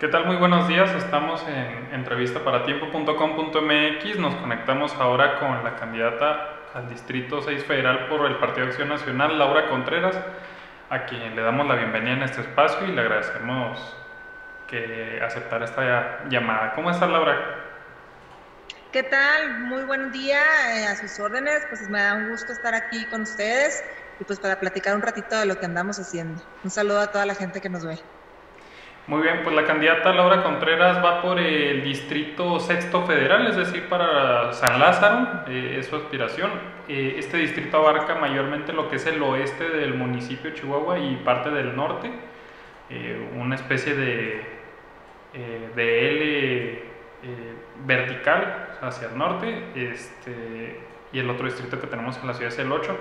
¿Qué tal? Muy buenos días. Estamos en entrevista para tiempo.com.mx. Nos conectamos ahora con la candidata al Distrito 6 Federal por el Partido Acción Nacional, Laura Contreras, a quien le damos la bienvenida en este espacio y le agradecemos que aceptara esta llamada. ¿Cómo estás, Laura? ¿Qué tal? Muy buen día, eh, a sus órdenes. Pues me da un gusto estar aquí con ustedes y pues para platicar un ratito de lo que andamos haciendo. Un saludo a toda la gente que nos ve. Muy bien, pues la candidata Laura Contreras va por el distrito sexto federal, es decir, para San Lázaro, eh, es su aspiración. Eh, este distrito abarca mayormente lo que es el oeste del municipio de Chihuahua y parte del norte, eh, una especie de, de L vertical hacia el norte, este, y el otro distrito que tenemos en la ciudad es el 8.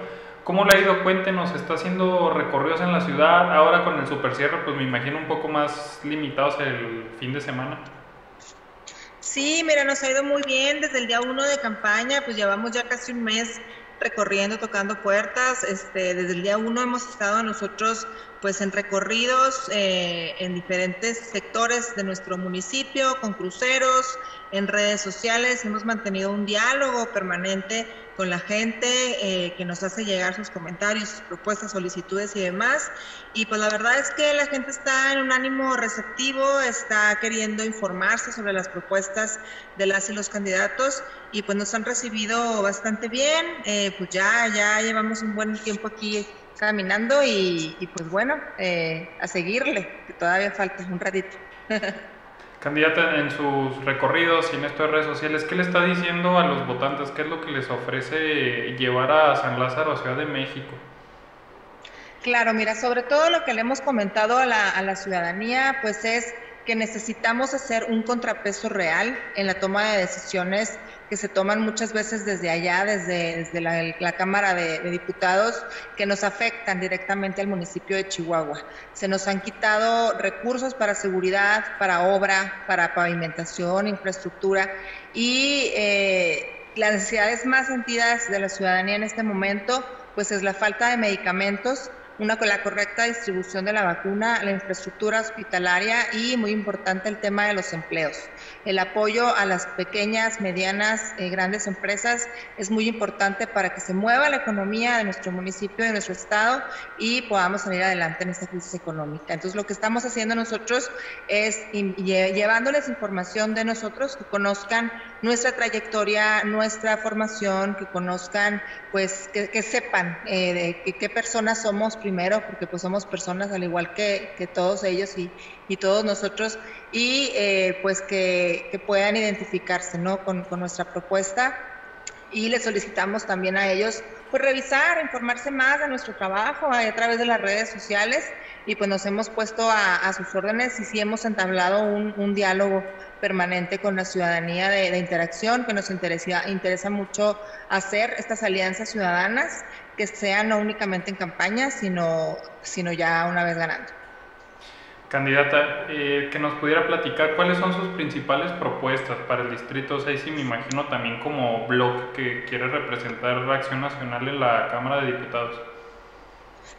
¿Cómo le ha ido? Cuéntenos, está haciendo recorridos en la ciudad, ahora con el super cierre, pues me imagino un poco más limitados el fin de semana. Sí, mira, nos ha ido muy bien desde el día uno de campaña, pues llevamos ya casi un mes recorriendo, tocando puertas. Este, desde el día uno hemos estado nosotros pues en recorridos eh, en diferentes sectores de nuestro municipio, con cruceros, en redes sociales, hemos mantenido un diálogo permanente con la gente eh, que nos hace llegar sus comentarios, sus propuestas, solicitudes y demás. Y pues la verdad es que la gente está en un ánimo receptivo, está queriendo informarse sobre las propuestas de las y los candidatos y pues nos han recibido bastante bien. Eh, pues ya, ya llevamos un buen tiempo aquí caminando y, pues bueno, eh, a seguirle, que todavía falta un ratito. Candidata, en sus recorridos y en estas redes sociales, ¿qué le está diciendo a los votantes? ¿Qué es lo que les ofrece llevar a San Lázaro, a Ciudad de México? Claro, mira, sobre todo lo que le hemos comentado a la, a la ciudadanía, pues es que necesitamos hacer un contrapeso real en la toma de decisiones que se toman muchas veces desde allá, desde, la, Cámara de, Diputados, que nos afectan directamente al municipio de Chihuahua. Se nos han quitado recursos para seguridad, para obra, para pavimentación, infraestructura y eh, las necesidades más sentidas de la ciudadanía en este momento, pues es la falta de medicamentos una la correcta distribución de la vacuna, la infraestructura hospitalaria y muy importante el tema de los empleos. El apoyo a las pequeñas, medianas, eh, grandes empresas es muy importante para que se mueva la economía de nuestro municipio, de nuestro estado y podamos salir adelante en esta crisis económica. Entonces lo que estamos haciendo nosotros es llevándoles información de nosotros, que conozcan nuestra trayectoria, nuestra formación, que conozcan, pues que, sepan eh, de qué personas somos primero, porque pues somos personas al igual que, que todos ellos y, y, todos nosotros, y eh, pues que, que, puedan identificarse ¿no? con, con nuestra propuesta. Y les solicitamos también a ellos pues revisar, informarse más de nuestro trabajo a, través de las redes sociales y pues nos hemos puesto a, a sus órdenes y sí hemos entablado un, un diálogo permanente con la ciudadanía de, de, interacción, que nos interesa, interesa mucho hacer estas alianzas ciudadanas que sean no únicamente en campaña, sino, sino ya una vez ganando. Candidata, eh, que nos pudiera platicar cuáles son sus principales propuestas para el Distrito 6 y me imagino también como blog que quiere representar la Acción Nacional en la Cámara de Diputados.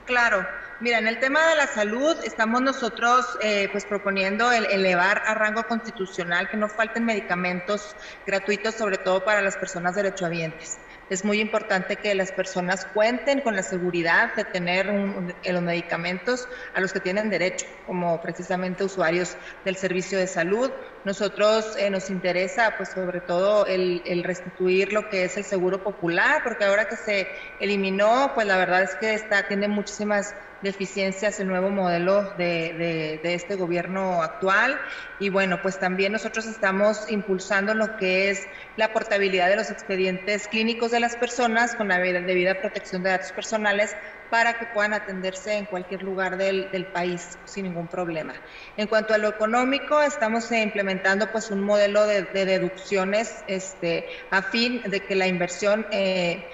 Claro, mira, en el tema de la salud estamos nosotros eh, pues proponiendo el elevar a rango constitucional que no falten medicamentos gratuitos, sobre todo para las personas derechohabientes es muy importante que las personas cuenten con la seguridad de tener los medicamentos a los que tienen derecho, como precisamente usuarios del servicio de salud. Nosotros eh, nos interesa, pues sobre todo, el, el, restituir lo que es el seguro popular, porque ahora que se eliminó, pues la verdad es que está, tiene muchísimas deficiencias el nuevo modelo de, de, este gobierno actual. Y bueno, pues también nosotros estamos impulsando lo que es la portabilidad de los expedientes clínicos de las personas con la debida protección de datos personales para que puedan atenderse en cualquier lugar del, del, país sin ningún problema. En cuanto a lo económico, estamos implementando pues un modelo de, de deducciones este, a fin de que la inversión, eh,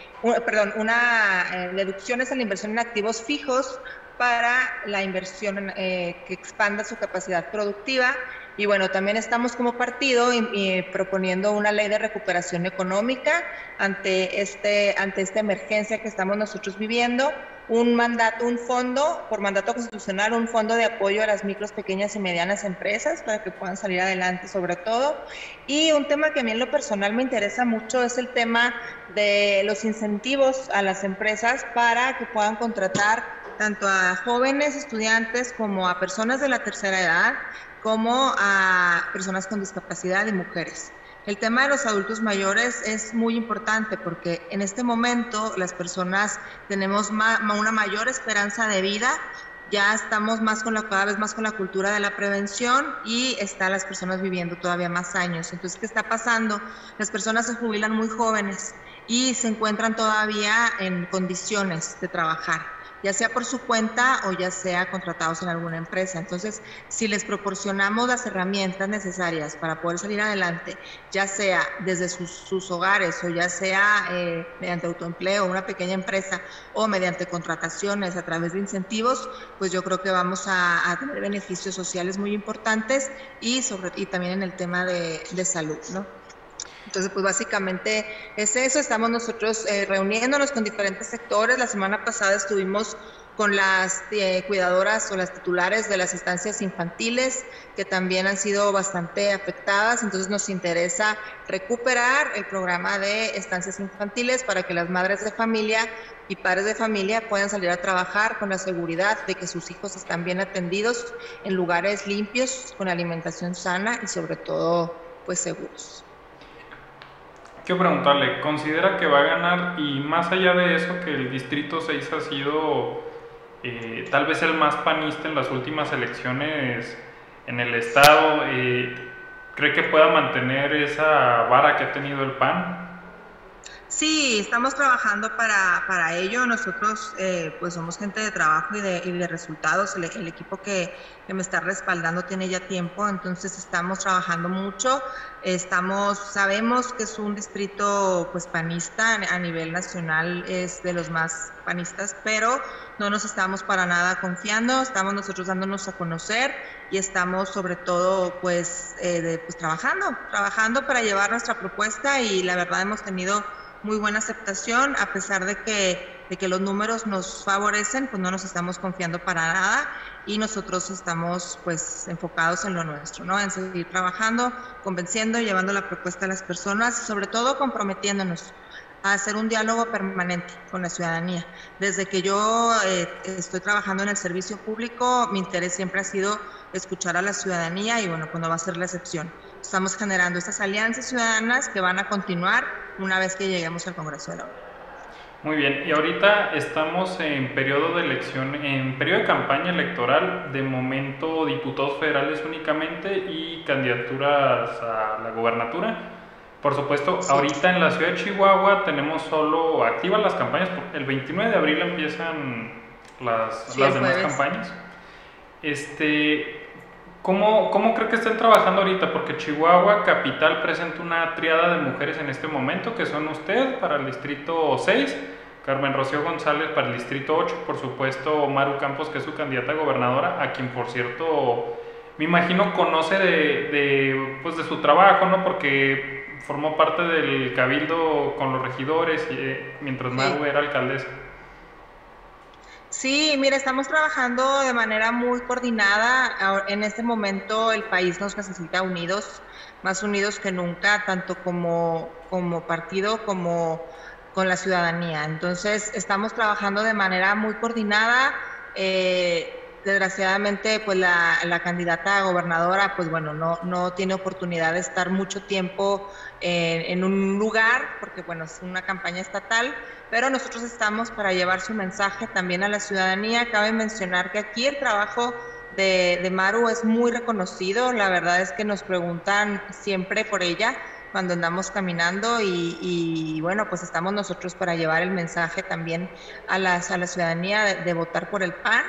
perdón, una eh, deducciones a la inversión en activos fijos para la inversión eh, que expanda su capacidad productiva. Y bueno, también estamos como partido proponiendo una ley de recuperación económica ante, este, ante esta emergencia que estamos nosotros viviendo un mandato, un fondo, por mandato constitucional, un fondo de apoyo a las micros, pequeñas y medianas empresas para que puedan salir adelante sobre todo. Y un tema que a mí en lo personal me interesa mucho es el tema de los incentivos a las empresas para que puedan contratar tanto a jóvenes estudiantes como a personas de la tercera edad, como a personas con discapacidad y mujeres. El tema de los adultos mayores es muy importante porque en este momento las personas tenemos una mayor esperanza de vida, ya estamos más con la, cada vez más con la cultura de la prevención y están las personas viviendo todavía más años. Entonces, ¿qué está pasando? Las personas se jubilan muy jóvenes y se encuentran todavía en condiciones de trabajar ya sea por su cuenta o ya sea contratados en alguna empresa. Entonces, si les proporcionamos las herramientas necesarias para poder salir adelante, ya sea desde sus, hogares o ya sea eh, mediante autoempleo, una pequeña empresa o mediante contrataciones a través de incentivos, pues yo creo que vamos a, tener beneficios sociales muy importantes y, sobre, y también en el tema de, de salud, ¿no? Entonces, pues básicamente es eso. Estamos nosotros eh, reuniéndonos con diferentes sectores. La semana pasada estuvimos con las eh, cuidadoras o las titulares de las estancias infantiles, que también han sido bastante afectadas. Entonces nos interesa recuperar el programa de estancias infantiles para que las madres de familia y padres de familia puedan salir a trabajar con la seguridad de que sus hijos están bien atendidos en lugares limpios, con alimentación sana y sobre todo pues seguros. Quiero preguntarle, ¿considera que va a ganar y más allá de eso que el Distrito 6 ha sido eh, tal vez el más panista en las últimas elecciones en el Estado, eh, ¿cree que pueda mantener esa vara que ha tenido el PAN? Sí, estamos trabajando para, para ello. Nosotros eh, pues somos gente de trabajo y de, y de resultados. El, equipo que, que, me está respaldando tiene ya tiempo, entonces estamos trabajando mucho. Estamos, sabemos que es un distrito pues panista a nivel nacional, es de los más panistas, pero no nos estamos para nada confiando. Estamos nosotros dándonos a conocer y estamos sobre todo pues, eh, de, pues trabajando, trabajando para llevar nuestra propuesta y la verdad hemos tenido muy buena aceptación, a pesar de que, de que los números nos favorecen, pues no nos estamos confiando para nada y nosotros estamos pues enfocados en lo nuestro, ¿no? En seguir trabajando, convenciendo, llevando la propuesta a las personas sobre todo comprometiéndonos a hacer un diálogo permanente con la ciudadanía. Desde que yo eh, estoy trabajando en el servicio público, mi interés siempre ha sido escuchar a la ciudadanía y bueno, pues no va a ser la excepción. Estamos generando estas alianzas ciudadanas que van a continuar una vez que lleguemos al Congreso de la Unión. Muy bien, y ahorita estamos en periodo de elección, en periodo de campaña electoral, de momento diputados federales únicamente y candidaturas a la gobernatura. Por supuesto, ahorita en la ciudad de Chihuahua tenemos solo activas las campañas, el 29 de abril empiezan las, las demás campañas. Este, ¿Cómo, ¿Cómo cree que estén trabajando ahorita? Porque Chihuahua Capital presenta una triada de mujeres en este momento, que son usted para el distrito 6, Carmen Rocío González para el distrito 8, por supuesto Maru Campos, que es su candidata a gobernadora, a quien por cierto me imagino conoce de, de, pues de su trabajo, ¿no? Porque formó parte del cabildo con los regidores y, eh, mientras Maru era alcaldesa. Sí, mira, estamos trabajando de manera muy coordinada. En este momento el país nos necesita unidos, más unidos que nunca, tanto como, como partido como con la ciudadanía. Entonces, estamos trabajando de manera muy coordinada. Eh, desgraciadamente, pues la, candidata a gobernadora, pues bueno, no, no tiene oportunidad de estar mucho tiempo en, un lugar, porque bueno, es una campaña estatal, pero nosotros estamos para llevar su mensaje también a la ciudadanía. Cabe mencionar que aquí el trabajo de, Maru es muy reconocido, la verdad es que nos preguntan siempre por ella cuando andamos caminando y, bueno, pues estamos nosotros para llevar el mensaje también a, las, a la ciudadanía de votar por el PAN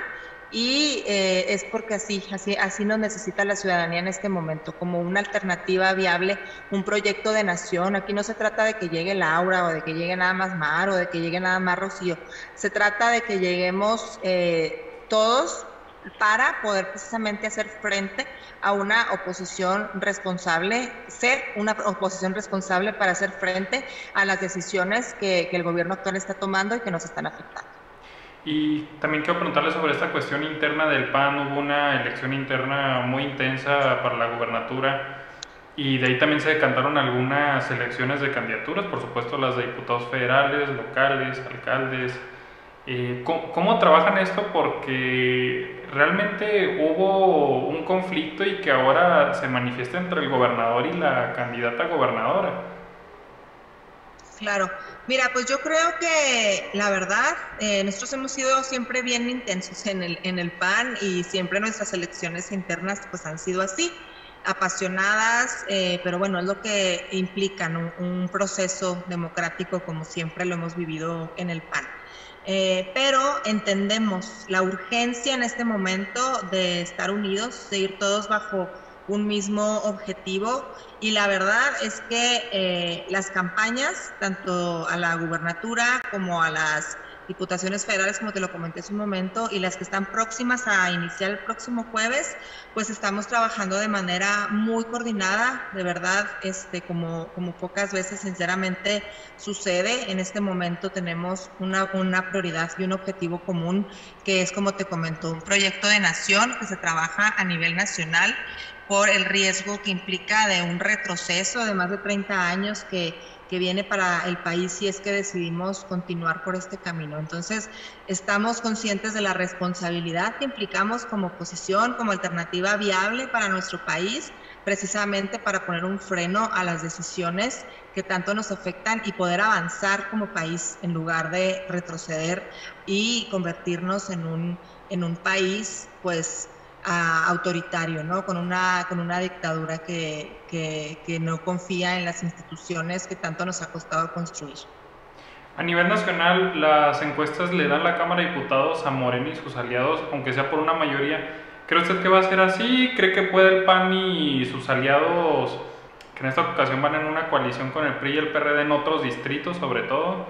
y eh, es porque así, así, así nos necesita la ciudadanía en este momento, como una alternativa viable, un proyecto de nación. Aquí no se trata de que llegue Laura o de que llegue nada más Mar o de que llegue nada más Rocío. Se trata de que lleguemos eh, todos para poder precisamente hacer frente a una oposición responsable, ser una oposición responsable para hacer frente a las decisiones que, que el gobierno actual está tomando y que nos están afectando. Y también quiero preguntarle sobre esta cuestión interna del PAN. Hubo una elección interna muy intensa para la gubernatura y de ahí también se decantaron algunas elecciones de candidaturas, por supuesto las de diputados federales, locales, alcaldes. Eh, ¿cómo, trabajan esto? Porque realmente hubo un conflicto y que ahora se manifiesta entre el gobernador y la candidata gobernadora. Claro, Mira, pues yo creo que la verdad, eh, nosotros hemos sido siempre bien intensos en el, en el PAN y siempre nuestras elecciones internas pues han sido así, apasionadas, eh, pero bueno, es lo que implica un, proceso democrático como siempre lo hemos vivido en el PAN. Eh, pero entendemos la urgencia en este momento de estar unidos, de ir todos bajo un mismo objetivo y la verdad es que eh, las campañas, tanto a la gubernatura como a las diputaciones federales, como te lo comenté hace un momento, y las que están próximas a iniciar el próximo jueves, pues estamos trabajando de manera muy coordinada, de verdad, este, como, como pocas veces sinceramente sucede. En este momento tenemos una, una prioridad y un objetivo común, que es, como te comentó, un proyecto de nación que se trabaja a nivel nacional por el riesgo que implica de un retroceso de más de 30 años que, que viene para el país si es que decidimos continuar por este camino. Entonces, estamos conscientes de la responsabilidad que implicamos como oposición, como alternativa viable para nuestro país, precisamente para poner un freno a las decisiones que tanto nos afectan y poder avanzar como país en lugar de retroceder y convertirnos en un, en un país, pues, autoritario, ¿no? Con una, con una dictadura que, que, que, no confía en las instituciones que tanto nos ha costado construir. A nivel nacional, las encuestas le dan la Cámara de Diputados a Moreno y sus aliados, aunque sea por una mayoría. ¿Cree usted que va a ser así? ¿Cree que puede el PAN y sus aliados, que en esta ocasión van en una coalición con el PRI y el PRD en otros distritos sobre todo,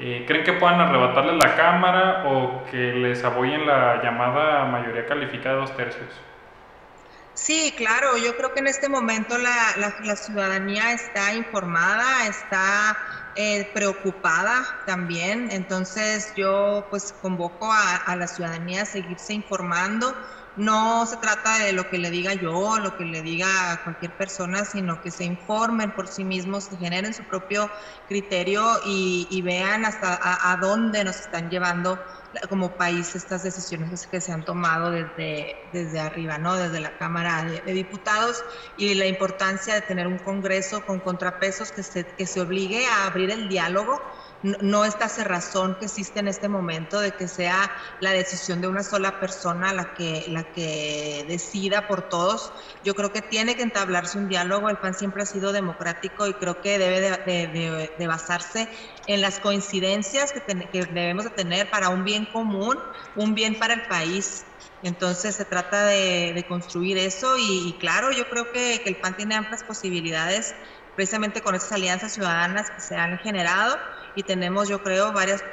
eh, ¿Creen que puedan arrebatarle la Cámara o que les aboyen la llamada mayoría calificada de dos tercios? Sí, claro, yo creo que en este momento la, ciudadanía está informada, está eh, preocupada también, entonces yo pues convoco a la ciudadanía a seguirse informando no se trata de lo que le diga yo, lo que le diga cualquier persona, sino que se informen por sí mismos, generen su propio criterio y, vean hasta a, dónde nos están llevando como país estas decisiones que se han tomado desde, desde arriba, ¿no? desde la Cámara de, Diputados y la importancia de tener un Congreso con contrapesos que se, que se obligue a abrir el diálogo no, esta cerrazón que existe en este momento de que sea la decisión de una sola persona la que, la que decida por todos. Yo creo que tiene que entablarse un diálogo, el PAN siempre ha sido democrático y creo que debe de, basarse en las coincidencias que, que debemos de tener para un bien común, un bien para el país. Entonces se trata de, construir eso y, claro, yo creo que, que el PAN tiene amplias posibilidades precisamente con esas alianzas ciudadanas que se han generado y tenemos, yo creo, varias,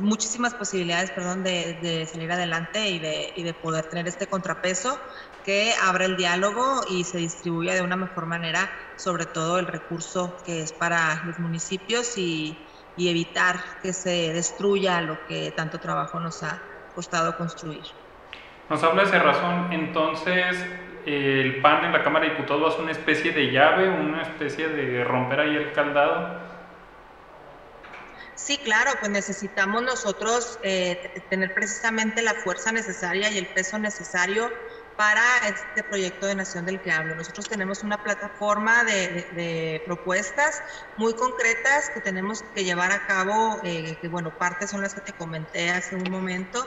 muchísimas posibilidades, perdón, de, salir adelante y de, y de poder tener este contrapeso que abra el diálogo y se distribuya de una mejor manera, sobre todo el recurso que es para los municipios y, y evitar que se destruya lo que tanto trabajo nos ha costado construir. Nos habla de razón, entonces el PAN en la Cámara de Diputados va una especie de llave, una especie de romper ahí el caldado Sí, claro, pues necesitamos nosotros eh, tener precisamente la fuerza necesaria y el peso necesario para este proyecto de nación del que hablo. Nosotros tenemos una plataforma de, propuestas muy concretas que tenemos que llevar a cabo, eh, que bueno, partes son las que te comenté hace un momento,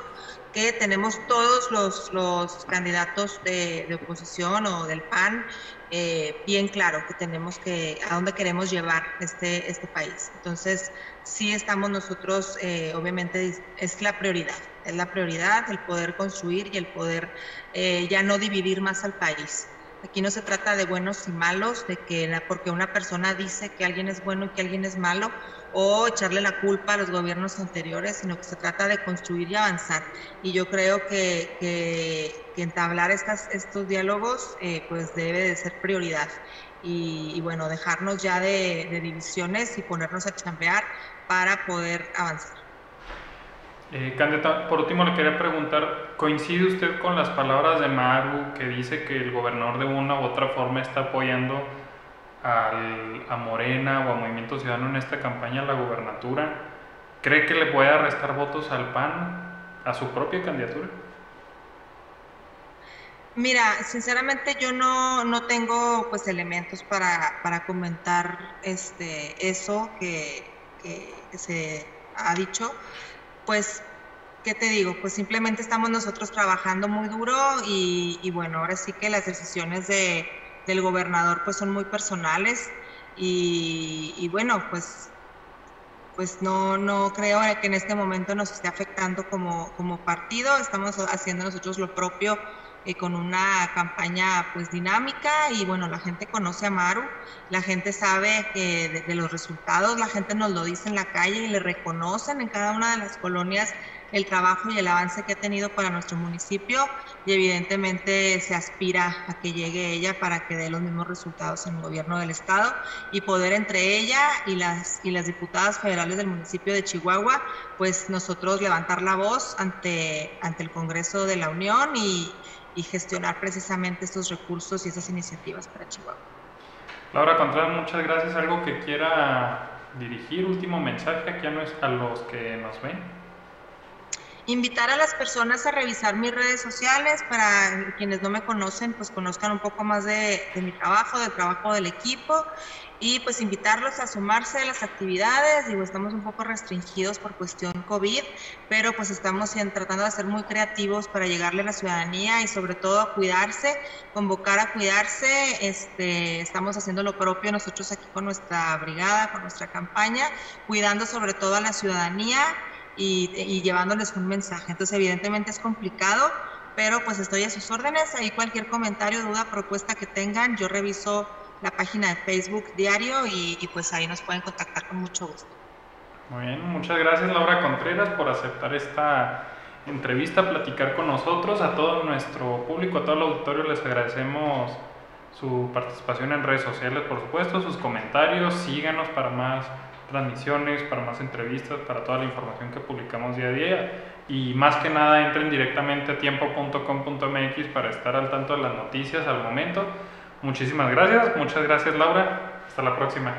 que tenemos todos los, candidatos de, oposición o del PAN eh, bien claro que tenemos que, a dónde queremos llevar este, este país. Entonces, sí estamos nosotros, eh, obviamente es la prioridad, es la prioridad el poder construir y el poder eh, ya no dividir más al país. Aquí no se trata de buenos y malos, de que porque una persona dice que alguien es bueno y que alguien es malo, o echarle la culpa a los gobiernos anteriores, sino que se trata de construir y avanzar. Y yo creo que, que, entablar estos diálogos eh, pues debe de ser prioridad. Y, bueno, dejarnos ya de, de divisiones y ponernos a chambear para poder avanzar. Eh, candidata, por último le quería preguntar, ¿coincide usted con las palabras de Maru que dice que el gobernador de una u otra forma está apoyando a Morena o a Movimiento Ciudadano en esta campaña a la gubernatura? ¿Cree que le puede restar votos al PAN a su propia candidatura? Mira, sinceramente yo no, no tengo pues elementos para, para comentar este eso que, que se ha dicho pues, ¿qué te digo? Pues simplemente estamos nosotros trabajando muy duro y, bueno, ahora sí que las decisiones de, del gobernador pues son muy personales y, bueno, pues pues no, no creo que en este momento nos esté afectando como, como partido, estamos haciendo nosotros lo propio eh, con una campaña pues dinámica y bueno, la gente conoce a Maru, la gente sabe que de, los resultados, la gente nos lo dice en la calle y le reconocen en cada una de las colonias el trabajo y el avance que ha tenido para nuestro municipio y evidentemente se aspira a que llegue ella para que dé los mismos resultados en el gobierno del estado y poder entre ella y las y las diputadas federales del municipio de Chihuahua, pues nosotros levantar la voz ante ante el Congreso de la Unión y, y gestionar precisamente estos recursos y esas iniciativas para Chihuahua. Laura Contreras, muchas gracias. ¿Algo que quiera dirigir? Último mensaje aquí a los que nos ven invitar a las personas a revisar mis redes sociales para quienes no me conocen, pues conozcan un poco más de, mi trabajo, del trabajo del equipo y pues invitarlos a sumarse a las actividades. Digo, estamos un poco restringidos por cuestión COVID, pero pues estamos tratando de ser muy creativos para llegarle a la ciudadanía y sobre todo a cuidarse, convocar a cuidarse. Este, estamos haciendo lo propio nosotros aquí con nuestra brigada, con nuestra campaña, cuidando sobre todo a la ciudadanía y, llevándoles un mensaje. Entonces, evidentemente es complicado, pero pues estoy a sus órdenes. Ahí cualquier comentario, duda, propuesta que tengan, yo reviso la página de Facebook diario y, y, pues ahí nos pueden contactar con mucho gusto. Muy bien, muchas gracias Laura Contreras por aceptar esta entrevista, platicar con nosotros. A todo nuestro público, a todo el auditorio les agradecemos su participación en redes sociales, por supuesto, sus comentarios. Síganos para más transmisiones, para más entrevistas, para toda la información que publicamos día a día. Y más que nada entren directamente a tiempo.com.mx para estar al tanto de las noticias al momento. Muchísimas gracias, muchas gracias Laura, hasta la próxima.